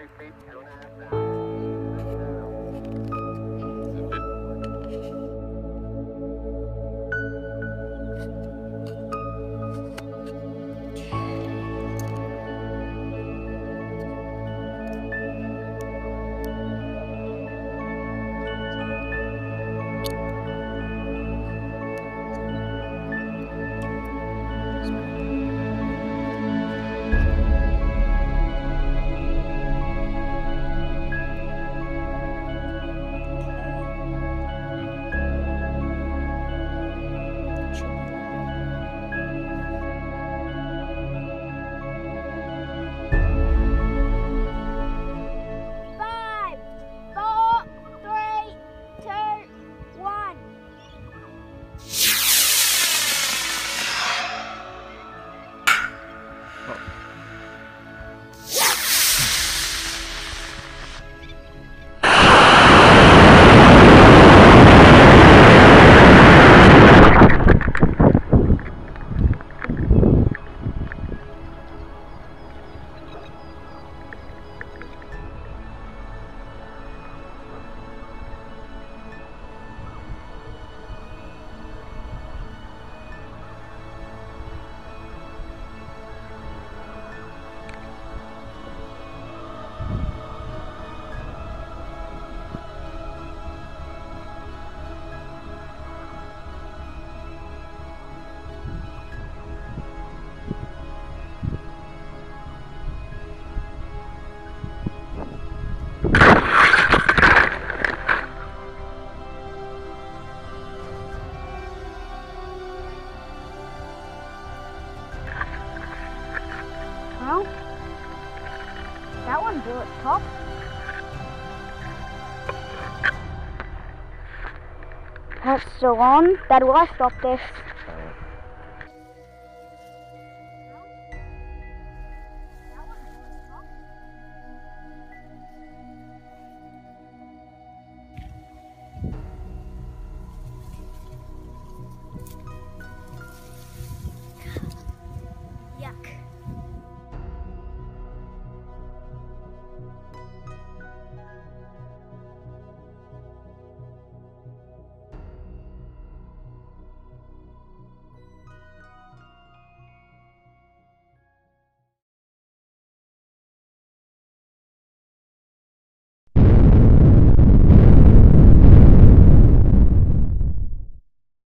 30 feet, two and a half Bye. That one blew its top. That's still on. Dad, will I stop this? Uh,